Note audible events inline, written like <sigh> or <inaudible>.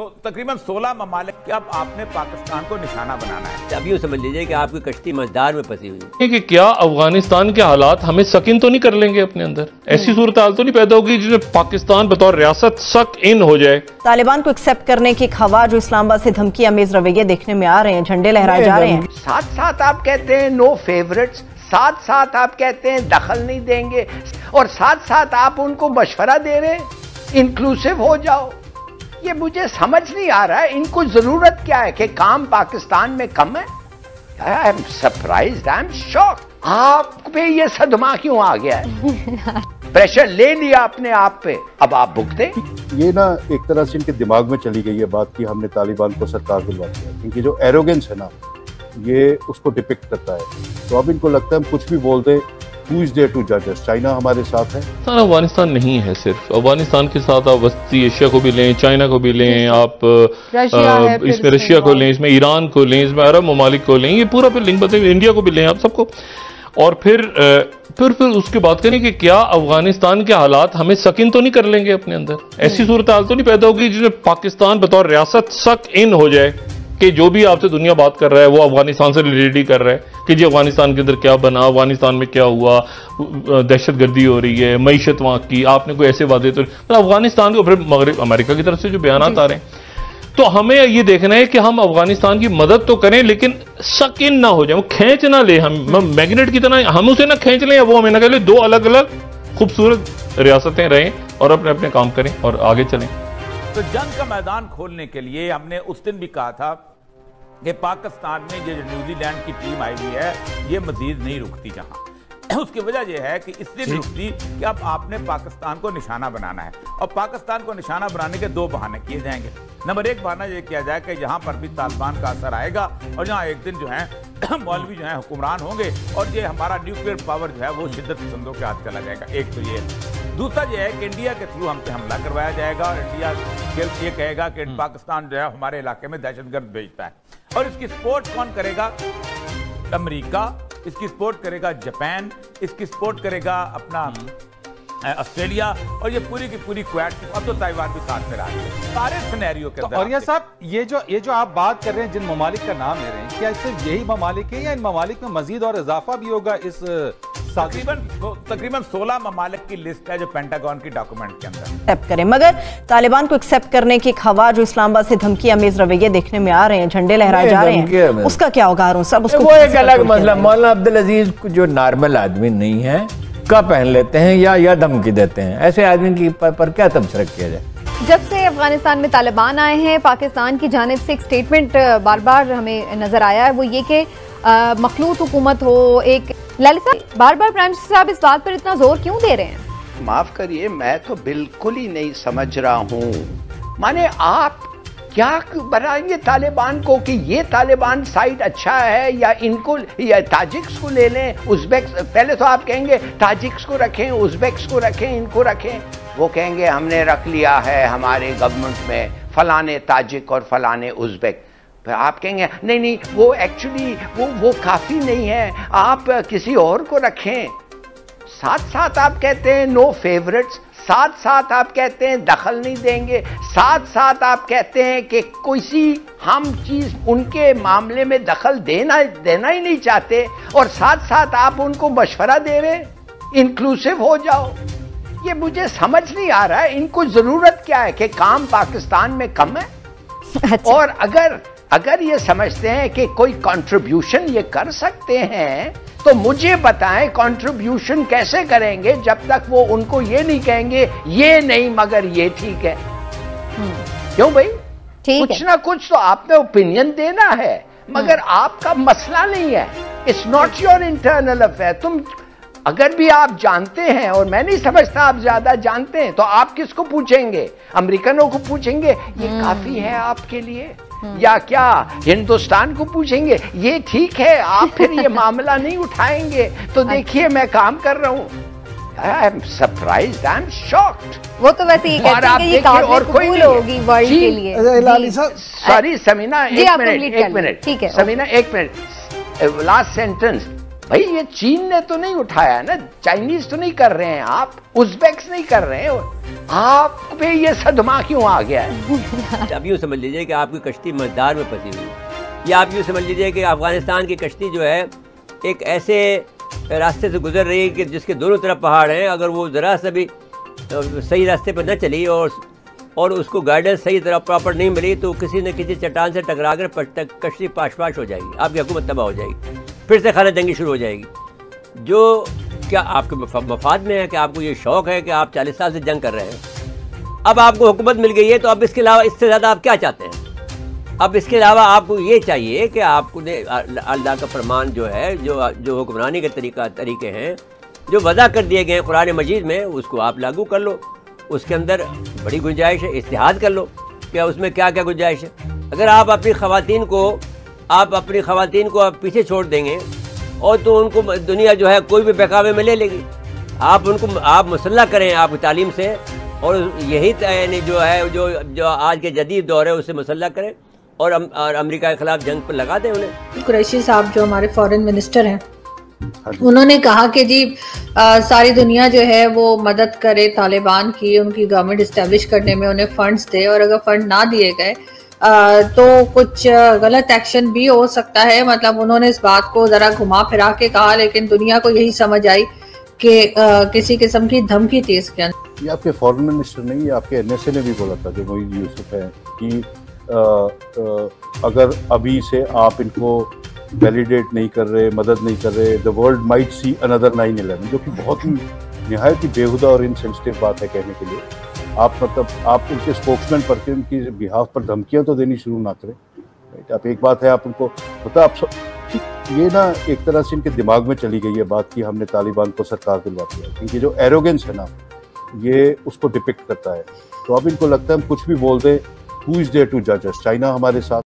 तो तकरीबन 16 ममालिक के अब आपने पाकिस्तान को निशाना बनाना है। अब यूँ समझ लीजिए कि आपकी कश्ती मजदार में फंसी हुई है। कि क्या अफ़गानिस्तान के हालात हमें सकिन तो नहीं कर लेंगे अपने अंदर? ऐसी सूरत हाल तो नहीं पैदा होगी जिसमें पाकिस्तान बतौर रियासत सक इन हो जाए। तालिबान को एक्सेप्ट करने की खबर जो इस्लामाबाद से धमकी अमेज रवैये देखने में आ रहे हैं झंडे लहराए जा रहे हैं। साथ साथ आप कहते हैं नो फेवरेट्स साथ साथ आप कहते हैं दखल नहीं देंगे और साथ साथ आप उनको मशवरा दे रहे हैं इंक्लूसिव हो जाओ। ये मुझे समझ नहीं आ रहा है। इनको ज़रूरत क्या है कि काम पाकिस्तान में कम है? I am surprise I am shock आप पे ये सदमा क्यों आ गया है? <laughs> प्रेशर ले लिया अपने आप पे। अब आप भुगते ये ना एक तरह से इनके दिमाग में चली गई है बात कि हमने तालिबान को सरकार दिलवा दिया क्योंकि जो एरोगेंस है ना ये उसको डिपिक्ट करता है। तो अब इनको लगता है हम कुछ भी बोल दें हु इज़ देयर टू जज चाइना हमारे साथ है। पाकिस्तान अफ़गानिस्तान नहीं है सिर्फ़। अफ़गानिस्तान के साथ आप वस्ती एशिया को भी लें चाइना को भी लें आप इसमें रशिया को लें इसमें ईरान को लें इसमें अरब ममालिक को लें ये पूरा फिर लिंक बताइए इंडिया को भी लें आप सबको। और फिर फिर फिर उसके बात करें कि क्या अफ़गानिस्तान के हालात हमें सकिन तो नहीं कर लेंगे अपने अंदर? ऐसी सूरत हाल तो नहीं पैदा होगी जिसमें पाकिस्तान बतौर रियासत सक इन हो जाए। कि जो भी आपसे दुनिया बात कर रहा है वो अफ़गानिस्तान से रिलेटेड ही कर रहा है कि जी अफ़गानिस्तान के अंदर क्या बना अफ़गानिस्तान में क्या हुआ दहशत गर्दी हो रही है मीशत वहाँ की आपने कोई ऐसे वादे तो मतलब अफ़गानिस्तान के ऊपर मगरब अमेरिका की तरफ़ से जो बयान आ रहे हैं। तो हमें ये देखना है कि हम अफ़गानिस्तान की मदद तो करें लेकिन सकिन ना हो जाए वो खींच ना ले हम मैग्नेट की तरह हम उसे ना खींच लें या वो हमें ना कह ले दो अलग अलग खूबसूरत रियासतें रहें और अपने अपने काम करें और आगे चलें। तो जंग का मैदान खोलने के लिए हमने उस दिन भी कहा था कि पाकिस्तान में जो न्यूजीलैंड की टीम आई हुई है ये मजीद नहीं रुकती जहाँ। <clears throat> उसकी वजह यह है कि इसलिए नहीं रुकती कि अब आपने पाकिस्तान को निशाना बनाना है। और पाकिस्तान को निशाना बनाने के दो बहाने किए जाएँगे। नंबर एक बहाना यह किया जाए कि यहाँ पर भी तालिबान का असर आएगा और यहाँ एक दिन जो है <clears throat> मौलवी जो है हुक्मरान होंगे और ये हमारा न्यूक्लियर पावर जो है वो शिद्दत पसंदों के हाथ चला जाएगा। एक तो ये। दूसरा ये है कि इंडिया के थ्रू हम पे हमला करवाया जाएगा और इंडिया ये कहेगा कि पाकिस्तान जो है हमारे इलाके में दहशतगर्द भेजता है। और इसकी सपोर्ट कौन करेगा? अमेरिका इसकी सपोर्ट करेगा जापान इसकी सपोर्ट करेगा अपना ऑस्ट्रेलिया और ये पूरी की पूरी क्वैट अब तो ताइवान भी साथ में रहा है। सारे सिनेरियो के तो और आप साहब ये जो ये जो आप बात कर रहे हैं जिन ममालिक का नाम ले रहे हैं क्या सिर्फ़ यही ममालिक है या इन ममालिक में मजीद और इजाफा भी होगा इस तकरीबन तकरीबन 16 ममालिक की लिस्ट है जो पेंटागन की डॉक्यूमेंट के अंदर। एक्सेप्ट करें। मगर तालिबान को एक्सेप्ट करने की खबर जो इस्लामाबाद से धमकी अमेज रवैये देखने में आ रहे हैं झंडे लहराए जा रहे हैं उसका क्या होगा साहब उसको वो एक अलग मसला। मौलाना अब्दुल अज़ीज़ जो नॉर्मल आदमी नहीं है का पहन लेते हैं या या धमकी देते हैं। ऐसे आदमी की पर, पर क्या तबसरा किया जाए? जब से अफ़गानिस्तान में तालिबान आए हैं पाकिस्तान की जानिब से एक स्टेटमेंट बार बार हमें नज़र आया है। वो ये कि मखलूत हुकूमत हो एक ललिता बार बार प्राइम मिनिस्टर साहब इस बात पर इतना ज़ोर क्यों दे रहे हैं? माफ़ करिए, मैं तो बिल्कुल ही नहीं समझ रहा हूँ। माने आप क्या बनाएँगे तालिबान को कि ये तालिबान साइड अच्छा है या इनको, या ताजिक्स को ले लें उज्बेक पहले तो आप कहेंगे ताजिक्स को रखें उज्बेक्स को रखें, इनको रखें। वो कहेंगे हमने रख लिया है हमारे गवर्नमेंट में, फलाने ताजिक और फलाने उज्बेक फिर आप कहेंगे नहीं नहीं वो एक्चुअली वो वो काफ़ी नहीं है। आप किसी और को रखें। साथ साथ आप कहते हैं नो फेवरेट्स साथ साथ आप कहते हैं दखल नहीं देंगे. साथ साथ आप कहते हैं कि किसी हम चीज़ उनके मामले में दखल देना देना ही नहीं चाहते। और साथ साथ आप उनको मशवरा दे रहे इंक्लूसिव हो जाओ। ये मुझे समझ नहीं आ रहा है इनको ज़रूरत क्या है कि काम पाकिस्तान में कम है? <laughs> अच्छा। और अगर अगर ये समझते हैं कि कोई कंट्रीब्यूशन ये कर सकते हैं तो मुझे बताएँ कंट्रीब्यूशन कैसे करेंगे जब तक वो उनको ये नहीं कहेंगे ये नहीं मगर ये ठीक है। क्यों भाई? ठीक कुछ है ना कुछ तो आपने ओपिनियन देना है मगर आपका मसला नहीं है। It's not your internal affair तुम अगर भी आप जानते हैं और मैं नहीं समझता आप ज़्यादा जानते हैं तो आप किसको पूछेंगे? अमेरिकनों को पूछेंगे? ये काफ़ी है आपके लिए। या क्या? हिंदुस्तान को पूछेंगे ये ठीक है आप फिर ये <laughs> मामला नहीं उठाएँगे। तो देखिए मैं काम कर रहा हूँ। I am surprise I am shocked वो तो वैसे ही कहते हैं कि ये और कोई। होगी वर्ल्ड के लिए। सॉरी। समीना एक मिनट एक मिनट ठीक है, समीना एक मिनट लास्ट सेंटेंस भाई ये चीन ने तो नहीं उठाया ना? चाइनीज़ तो नहीं कर रहे हैं आप? उज्बेक्स नहीं कर रहे हैं? आप पे ये सदमा क्यों आ गया है? <laughs> आप यूँ समझ लीजिए कि आपकी कश्ती मझदार में फंसी हुई या आप यूँ समझ लीजिए कि अफ़गानिस्तान की कश्ती जो है, एक ऐसे रास्ते से गुजर रही है कि जिसके दोनों तरफ़ पहाड़ हैं। अगर वो ज़रा सा भी सही रास्ते पर न चली और और उसको गाइडेंस सही तरह प्रॉपर नहीं मिली तो किसी न किसी चट्टान से टकरा कर कश्ती पाश पाश हो जाएगी। आपकी हुकूमत तबाह हो जाएगी। फिर से खाना जंगी शुरू हो जाएगी। जो क्या आपके मफाद में है कि आपको ये शौक है कि आप चालीस साल से जंग कर रहे हैं? अब आपको हुकूमत मिल गई है तो अब इसके अलावा इससे ज़्यादा आप क्या चाहते हैं? अब इसके अलावा आपको ये चाहिए कि आपको अल्लाह का फरमान जो है, जो जो हुक्मरानी के तरीका, तरीके हैं, जो वजह कर दिए गए हैं कुरान मजीद में, उसको आप लागू कर लो। उसके अंदर बड़ी गुंजाइश है, इस्तेहाद कर लो क्या उसमें क्या क्या गुंजाइश है। अगर आप अपनी खवातीन को, आप अपनी खवातीन को आप पीछे छोड़ देंगे और तो उनको दुनिया जो है कोई भी बहकावे में ले लेगी। आप उनको आप मुसल्ला करें आपकी तालीम से और यही यानी जो है जो जो आज के जदीद दौर है उससे मुसल्ला करें और, अम, और अमेरिका के खिलाफ जंग पर लगा दें उन्हें। कुरैशी साहब जो हमारे फॉरेन मिनिस्टर हैं हाँ उन्होंने कहा कि जी आ, सारी दुनिया जो है वो मदद करे तालिबान की उनकी गवर्नमेंट इस्टेब्लिश करने में उन्हें फंड्स दे और अगर फंड ना दिए गए तो कुछ गलत एक्शन भी हो सकता है। मतलब उन्होंने इस बात को जरा घुमा फिरा के कहा लेकिन दुनिया को यही समझ आई कि किसी किस्म की धमकी थी इसके अंदर। ये आपके फॉरेन मिनिस्टर नहीं ये आपके एनएसए ने भी बोला था जो मोईद यूसुफ है कि अ, अ, अगर अभी से आप इनको वैलिडेट नहीं कर रहे मदद नहीं कर रहे the world might see another nine eleven जो कि बहुत ही नहायत ही बेहुदा और इनसेंसिटिव बात है कहने के लिए। आप मतलब आप उनके स्पोक्समैन पर के, उनकी बिहाफ पर धमकियाँ तो देनी शुरू ना करें। राइट आप एक बात है, आप उनको पता आप सब ये ना एक तरह से इनके दिमाग में चली गई है बात कि हमने तालिबान को सरकार दिलवा दिया। क्योंकि जो एरोगेंस है ना, ये उसको डिपिक्ट करता है। तो अब इनको लगता है हम कुछ भी बोल दें हु इज़ देयर टू जज चाइना हमारे साथ